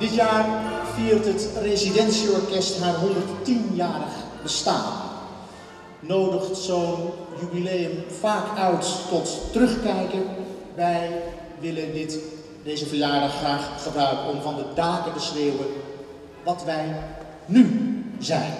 Dit jaar viert het residentieorkest haar 110-jarig bestaan. Nodigt zo'n jubileum vaak uit tot terugkijken. Wij willen dit, deze verjaardag graag gebruiken om van de daken te schreeuwen wat wij nu zijn.